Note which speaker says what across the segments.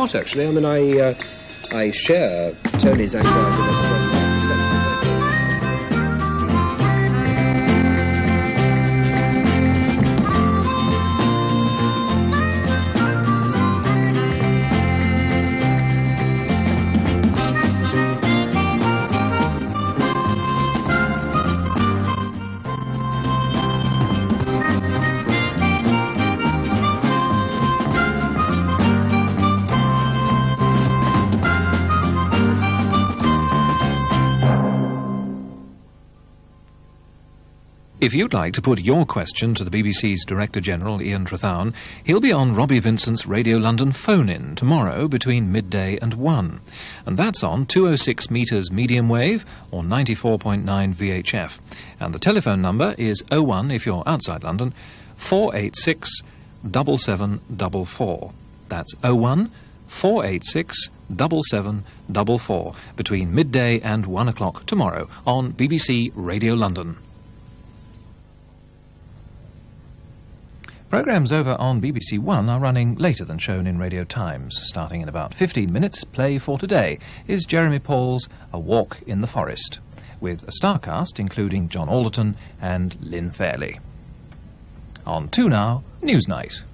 Speaker 1: not actually. I mean, I, uh, I share Tony's anxiety.
Speaker 2: If you'd like to put your question to the BBC's Director General, Ian Trethowan, he'll be on Robbie Vincent's Radio London phone in tomorrow between midday and 1. And that's on 206 metres medium wave or 94.9 VHF. And the telephone number is 01 if you're outside London, 486 7744. That's 01 486 7744 between midday and 1 o'clock tomorrow on BBC Radio London. Programmes over on BBC One are running later than shown in Radio Times. Starting in about 15 minutes, play for today is Jeremy Paul's A Walk in the Forest, with a star cast including John Alderton and Lynn Farleigh. On 2 Now, Newsnight.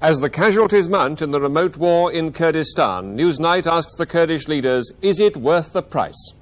Speaker 3: As the casualties mount in the remote war in Kurdistan, Newsnight asks the Kurdish leaders, is it worth the price?